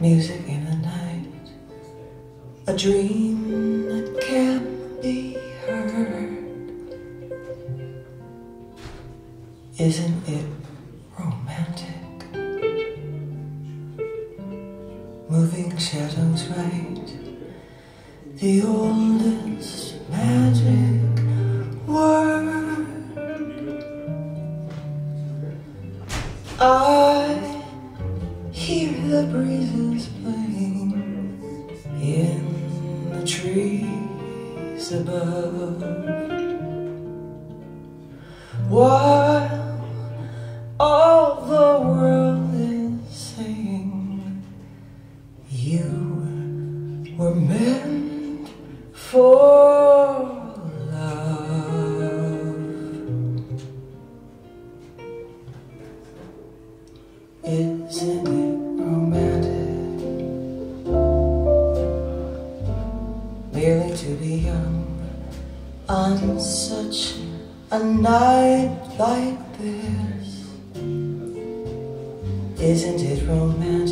music in the night, a dream that can't be heard. Isn't it romantic? Moving shadows right, the oldest magic word. I hear the breezes playing in the trees above. While all the world is saying you were meant for love. Isn't To be young on such a night like this. Isn't it romantic?